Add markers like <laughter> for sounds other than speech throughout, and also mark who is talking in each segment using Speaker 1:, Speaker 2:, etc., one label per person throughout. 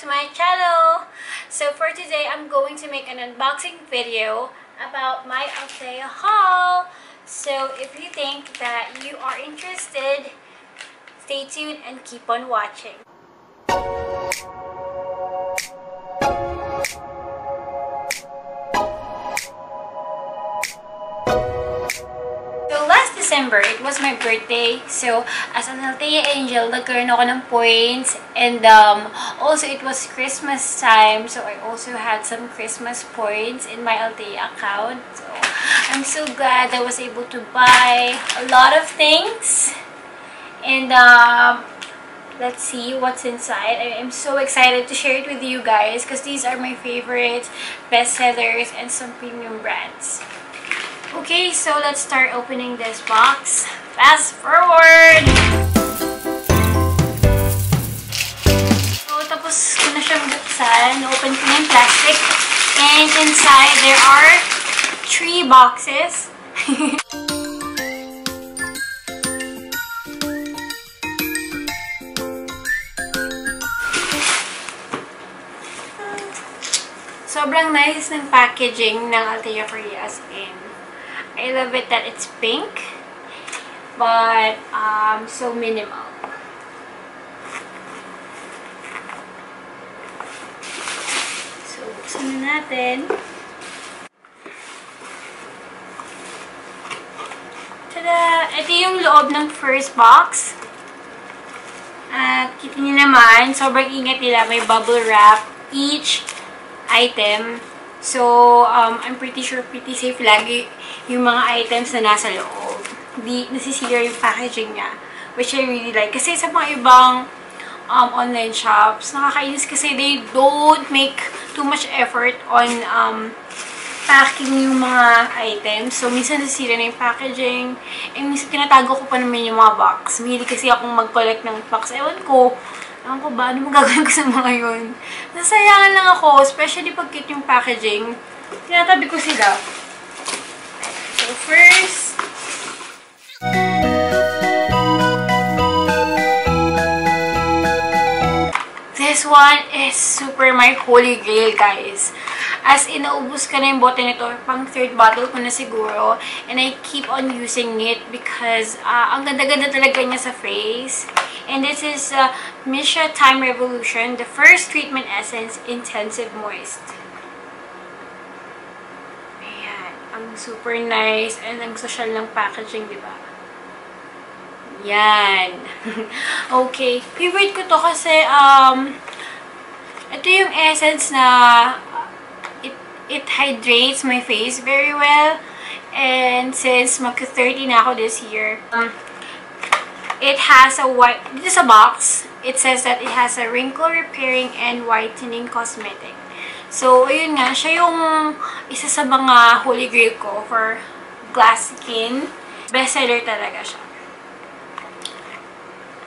Speaker 1: to my channel! So for today, I'm going to make an unboxing video about my Althea haul. So if you think that you are interested, stay tuned and keep on watching. It was my birthday. So as an Althea Angel, nagkaroon ako ng points. And um, also it was Christmas time. So I also had some Christmas points in my Althea account. So I'm so glad I was able to buy a lot of things. And um, let's see what's inside. I am so excited to share it with you guys because these are my favorites, bestsellers, and some premium brands. Okay, so let's start opening this box. Fast forward! So, tapos ko na siyang buksan. Open ko yung plastic. And inside, there are three boxes. <laughs> Sobrang nice ng packaging ng Altea Korea. I love it that it's pink, but um, so minimal. So, buksan na natin. Tada! Ito yung loob ng first box. At kita niyo naman, sobrang ingat nila. May bubble wrap each item. So, um, I'm pretty sure pretty safe lagi yung mga items na nasa loob. Hindi nasisira yung packaging niya. Which I really like. Kasi sa mga ibang um, online shops, nakakainis kasi they don't make too much effort on um, packing yung mga items. So, minsan nasisira na yung packaging. And minsan tinatago ko pa naman yung mga box. Hindi kasi akong mag-collect ng box. Ewan ko, Ewan ko ba, ano magagawin ko sa mga yun? Nasayangan lang ako, especially pag cute yung packaging. Tinatabi ko sila. So, first, this one is super my holy grail, guys. As in, naubos ka na yung bote nito. Pang third bottle ko na siguro. And I keep on using it because uh, ang ganda-ganda talaga niya sa face. And this is uh, Misha Time Revolution, the first treatment essence, Intensive Moist. Ayan. Ang super nice and ang social ng packaging, di ba? Yan. <laughs> okay. Favorite ko to kasi, um, ito yung essence na it, it hydrates my face very well. And since magka-30 na ako this year, um, it has a white, this is a box. It says that it has a wrinkle repairing and whitening cosmetic. So, ayun nga, siya yung isa sa mga holy grail ko for glass skin. Bestseller talaga siya.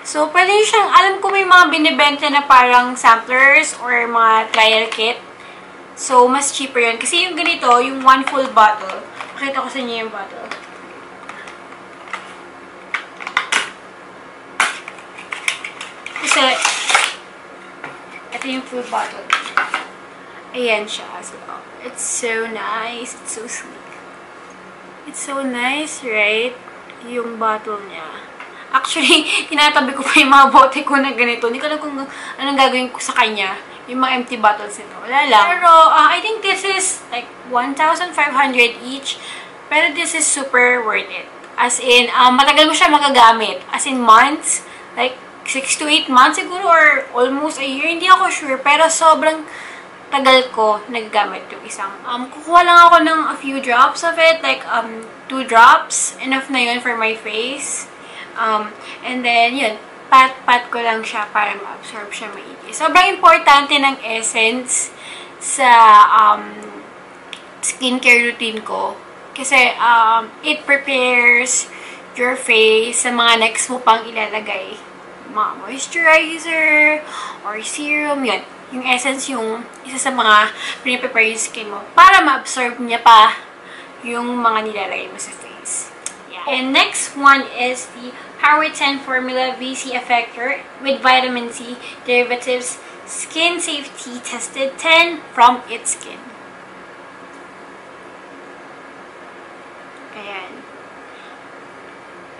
Speaker 1: So, pwede siyang, alam ko may mga binibenta na parang samplers or mga trial kit. So, mas cheaper yun. Kasi yung ganito, yung one full bottle. Pakita ko sa inyo yung bottle. Kasi, ito yung full bottle. Ayan siya. So, it's so nice. It's so sweet. It's so nice, right? Yung bottle niya. Actually, <laughs> tinatabi ko pa yung mga bote ko na ganito. Hindi ko alam kung anong gagawin ko sa kanya. Yung mga empty bottles nito. Wala lang. Pero, uh, I think this is like 1,500 each. Pero this is super worth it. As in, um, matagal ko siya magagamit. As in months. Like, 6 to 8 months siguro or almost a year. Hindi ako sure. Pero sobrang tagal ko naggamit yung isang. Um, kukuha lang ako ng a few drops of it. Like, um, 2 drops. Enough na yun for my face. Um, and then, yun, pat-pat ko lang siya para ma-absorb siya maigi. Sobrang importante ng essence sa um, skincare routine ko. Kasi, um, it prepares your face sa mga next mo pang ilalagay. Mga moisturizer, or serum, yun. Yung essence yung isa sa mga piniprepare yung skin mo para ma-absorb niya pa yung mga nilalagay mo sa face. Yeah. And next one is the Power 10 Formula VC Effector with vitamin C, derivatives, Skin Safety Tested 10 from It's Skin. Ayan.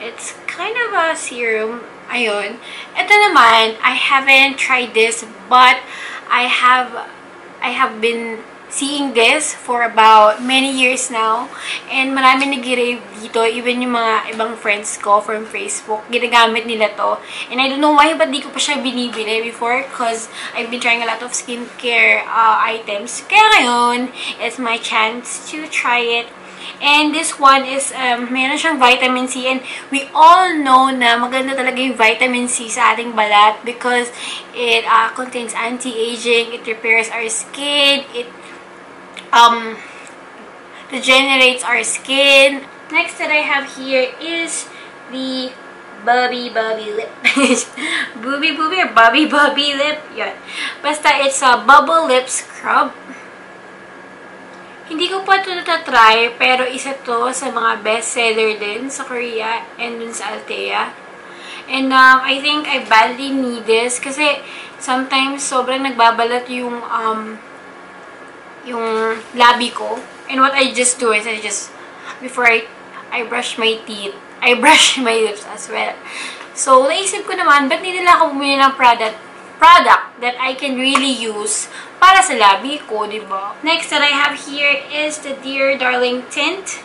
Speaker 1: It's kind of a serum. Ayun. Ito naman, I haven't tried this, but I have I have been seeing this for about many years now. And marami nag-rave dito. Even yung mga ibang friends ko from Facebook, ginagamit nila to. And I don't know why, but di ko pa siya binibili before because I've been trying a lot of skincare uh, items. Kaya ngayon, it's my chance to try it. And this one is, um, meron siyang vitamin C. And we all know na maganda talaga yung vitamin C sa ating balat because it uh, contains anti-aging, it repairs our skin, it um, regenerates our skin. Next that I have here is the Bubby Bubby Lip. <laughs> Booby Booby or Bubby Bubby Lip? Yun. Basta it's a bubble lip scrub. Hindi ko pa ito natatry, pero isa to sa mga best-seller din sa Korea and dun sa Altea. And um, I think I badly need this kasi sometimes sobrang nagbabalat yung um, yung labi ko. And what I just do is I just, before I, I brush my teeth, I <laughs> brush my lips as well. So, naisip ko naman, ba't hindi nila ako bumili ng product, product that I can really use para sa labi ko, di ba? Next that I have here is the Dear Darling Tint.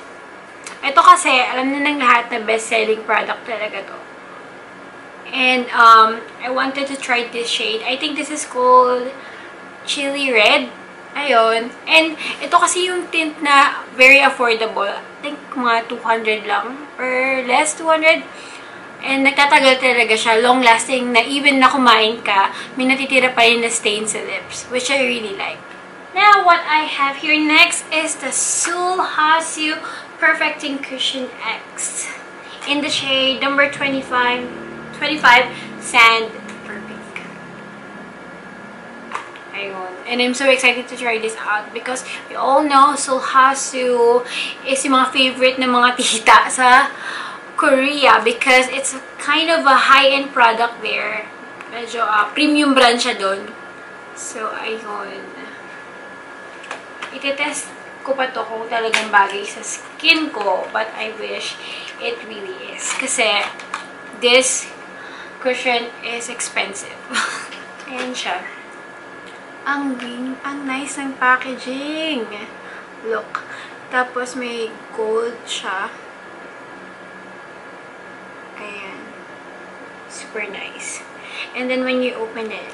Speaker 1: Ito kasi, alam na ng lahat na best-selling product talaga to. And, um, I wanted to try this shade. I think this is called Chili Red. Ayun. And, ito kasi yung tint na very affordable. I think mga 200 lang. Or less, 200. And, nagtatagal talaga siya. Long-lasting na even na kumain ka, may natitira pa rin na stain sa lips. Which I really like. Now, what I have here next is the Sul Hasu Perfecting Cushion X. In the shade number 25, 25 Sand Ayun. And I'm so excited to try this out because we all know Sulhasu is yung mga favorite ng mga tita <laughs> sa Korea because it's kind of a high-end product there. Medyo uh, premium brand siya doon. So, ayun. Itetest ko pa to kung talagang bagay sa skin ko but I wish it really is. Kasi this cushion is expensive. <laughs> Ayan siya. Ang green, ang nice ng packaging. Look. Tapos may gold siya. Ayan. Super nice. And then when you open it,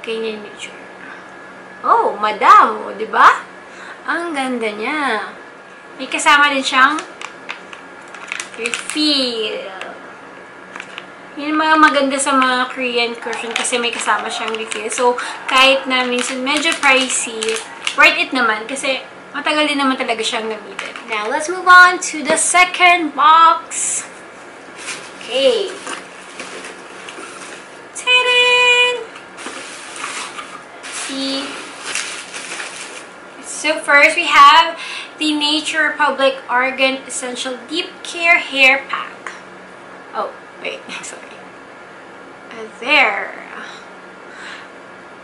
Speaker 1: ganyan yung tsura. Oh, madam! di ba? Ang ganda niya. May kasama din siyang refill. Yun mga maganda sa mga Korean cushion kasi may kasama siyang refill. So, kahit na minsan medyo pricey, worth it naman kasi matagal din naman talaga siyang gamitin. Now, let's move on to the second box. Okay. Ta-da! See? So, first we have the Nature Republic Argan Essential Deep Care Hair Pack. Oh, wait, <laughs> sorry. Uh, there.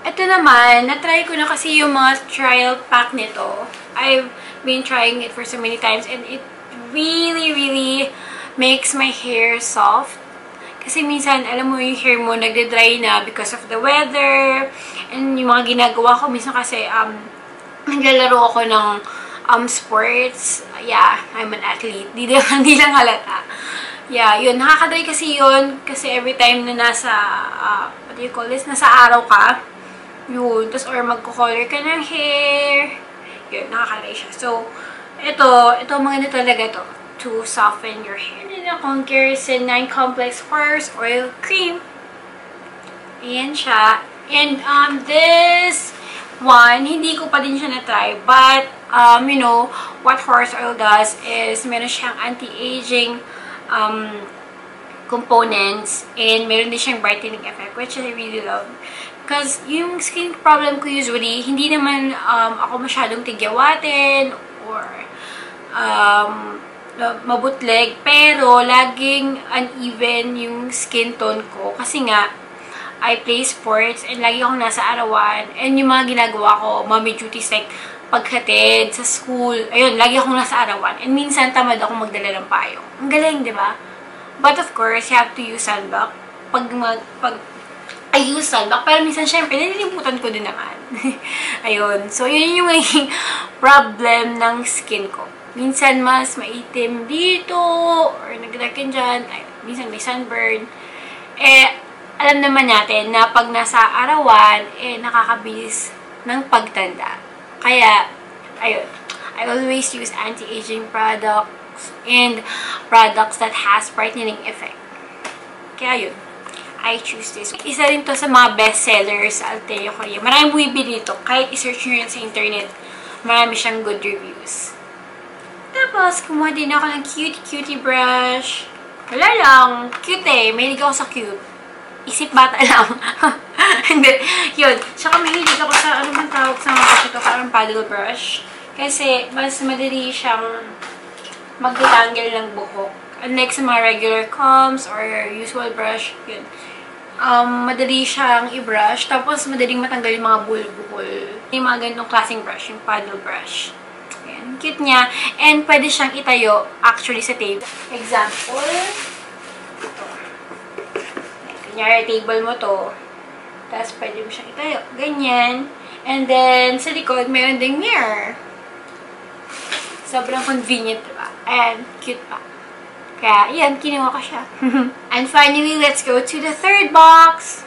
Speaker 1: Ito naman, na-try ko na kasi yung mga trial pack nito. I've been trying it for so many times and it really, really makes my hair soft. Kasi minsan, alam mo yung hair mo nagde-dry na because of the weather. And yung mga ginagawa ko, minsan kasi, um, naglalaro ako ng um, sports. Yeah, I'm an athlete. Di lang, <laughs> di lang halata. Yeah, yun. Nakakadry kasi yun. Kasi every time na nasa, uh, what do you call this? Nasa araw ka. Yun. Tapos, or magko-color ka ng hair. Yun, nakakadry siya. So, ito, ito maganda talaga to to soften your hair. And akong Keratin 9 Complex Horse Oil Cream. Ayan siya. And, um, this one, hindi ko pa din siya na-try. But, um, you know, what horse oil does is meron siyang anti-aging um, components and meron din siyang brightening effect which I really love. Because yung skin problem ko usually, hindi naman um, ako masyadong tigyawatin or um, mabutleg, pero laging uneven yung skin tone ko kasi nga I play sports and lagi akong nasa arawan. And yung mga ginagawa ko, mommy duties like paghatid sa school. Ayun, lagi akong nasa arawan. And minsan tamad ako magdala ng payong. Ang galing, di ba? But of course, you have to use sunblock. Pag, mag, pag I use sunblock. Pero minsan, syempre, nalilimutan ko din naman. <laughs> Ayun. So, yun yung <laughs> problem ng skin ko. Minsan, mas maitim dito, or nagdarken dyan. Ay, minsan may sunburn. Eh, alam naman natin na pag nasa arawan, eh, nakakabilis ng pagtanda. Kaya, ayun. I always use anti-aging products and products that has brightening effect. Kaya yun. I choose this. Isa rin to sa mga bestsellers sa Alteo Korea. Maraming bumibili dito. Kahit isearch nyo yan sa internet, marami siyang good reviews. Tapos, kumuha din ako ng cute cutie brush. Wala lang. Cute eh. Mahilig ako sa cute. Isip bata <laughs> lang. Hindi. Yun. Tsaka mahilig ako sa, ano man tawag sa mga ito, parang paddle brush. Kasi, mas madali siyang mag-detangle ng buhok. Unlike sa mga regular combs or usual brush, yun. Um, madali siyang i-brush. Tapos, madaling matanggal yung mga buhol-buhol. Yung mga ganitong klaseng brush, yung paddle brush. Ayan. Cute niya. And pwede siyang itayo actually sa table. Example, ito. Kunyari, table mo to. Tapos, pwede mo siyang itayo. Ganyan. And then, sa likod, meron ding mirror. Sobrang convenient, diba? And, cute pa. Kaya, yan, kinuha ko siya. <laughs> and finally, let's go to the third box.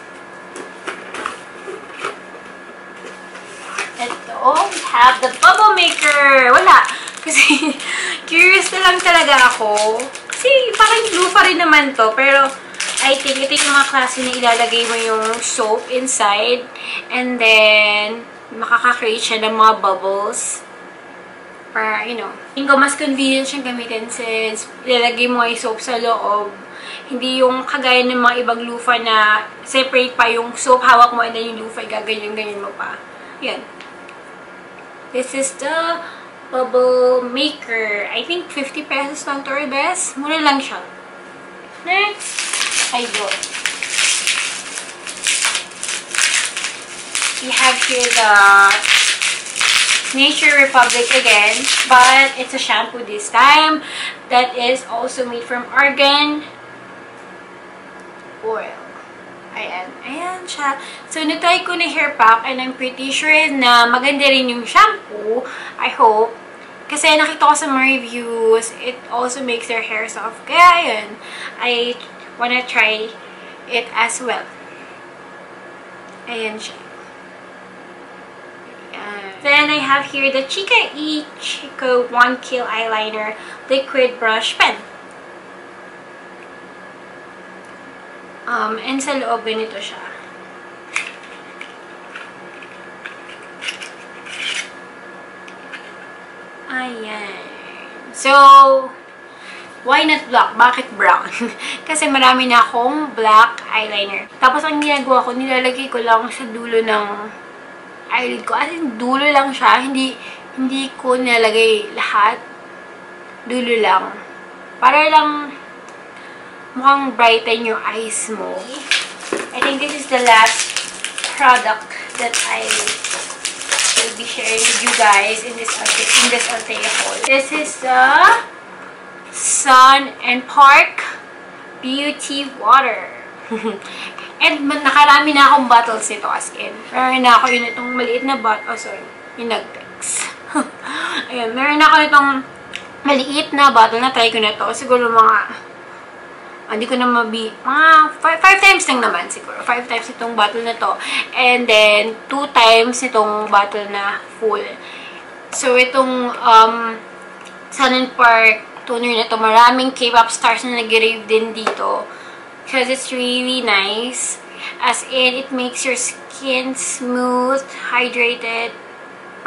Speaker 1: Ito, we have the bubble maker. Wala. Kasi, <laughs> curious na lang talaga ako. Kasi, parang glue pa rin naman to. Pero, I think ito yung mga klase na ilalagay mo yung soap inside. And then, makaka-create siya ng mga bubbles. Para, you know, ko mas convenient siyang gamitin since ilalagay mo yung soap sa loob. Hindi yung kagaya ng mga ibang lufa na separate pa yung soap, hawak mo and then yung lufa, gaganyan-ganyan mo pa. Yan. This is the bubble maker. I think 50 pesos lang to or best. Mura lang siya. Next, ay yun. We have here the Nature Republic again, but it's a shampoo this time that is also made from argan oil. Ayan. Ayan siya. So, natry ko na hair pack and I'm pretty sure na maganda rin yung shampoo. I hope. Kasi nakita ko sa mga reviews, it also makes their hair soft. Kaya, ayun. I wanna try it as well. Ayan siya. Ayan. Then, I have here the Chica E Chico 1 Kill Eyeliner Liquid Brush Pen. Um, and sa loob, ganito siya. Ayan. So, why not black? Bakit brown? <laughs> Kasi marami na akong black eyeliner. Tapos, ang ginagawa ko, nilalagay ko lang sa dulo ng eyelid ko. As in, dulo lang siya. Hindi, hindi ko nilalagay lahat. Dulo lang. Para lang mukhang brighten yung eyes mo. I think this is the last product that I will be sharing with you guys in this in this Altea haul. This is the Sun and Park Beauty Water. <laughs> and nakarami na akong bottles nito as in. Meron na ako yun itong maliit na bottle. Oh, sorry. Yung nag-text. <laughs> Ayan, meron na ako itong maliit na bottle na try ko na to. Siguro mga hindi ko na mabi, mga 5 times lang naman siguro. 5 times itong bottle na to. And then, 2 times itong bottle na full. So, itong um, Sun and Park toner na to, maraming K-pop stars na nag-rave din dito. Because it's really nice. As in, it makes your skin smooth, hydrated.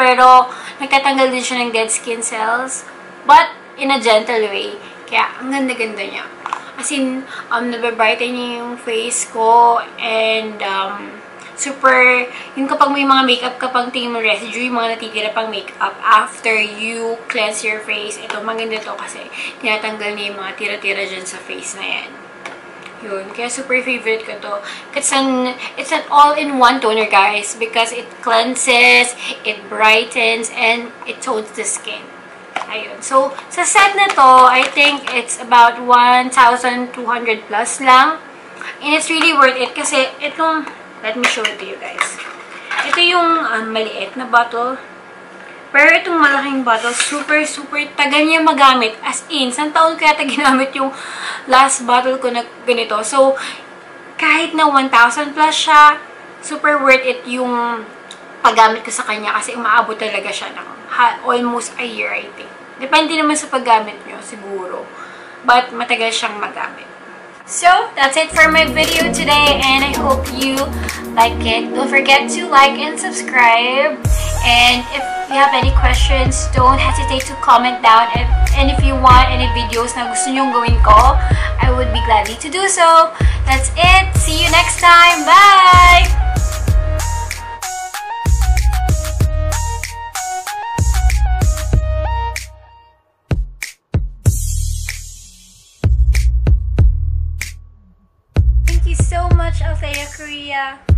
Speaker 1: Pero, nagtatanggal din siya ng dead skin cells. But, in a gentle way. Kaya, ang ganda-ganda niya. As in, um, nababrighten niya yung face ko. And, um, super, yung kapag may mga makeup ka pang tingin mo residue, yung mga natitira pang makeup after you cleanse your face. Ito, maganda to kasi tinatanggal niya yung mga tira-tira dyan sa face na yan. Yun. Kaya super favorite ko to. It's an, it's an all-in-one toner, guys. Because it cleanses, it brightens, and it tones the skin. Ayun. So, sa set na to, I think it's about 1,200 plus lang. And it's really worth it kasi itong, let me show it to you guys. Ito yung um, maliit na bottle. Pero itong malaking bottle, super, super tagal niya magamit. As in, isang taon kaya ito ginamit yung last bottle ko na ganito. So, kahit na 1,000 plus siya, super worth it yung paggamit ko sa kanya kasi umaabot talaga siya ng almost a year, I think. Depende naman sa paggamit nyo, siguro. But, matagal siyang magamit. So, that's it for my video today and I hope you like it. Don't forget to like and subscribe. And if you have any questions, don't hesitate to comment down. And if you want any videos na gusto nyong gawin ko, I would be gladly to do so. That's it. See you next time. Bye! día.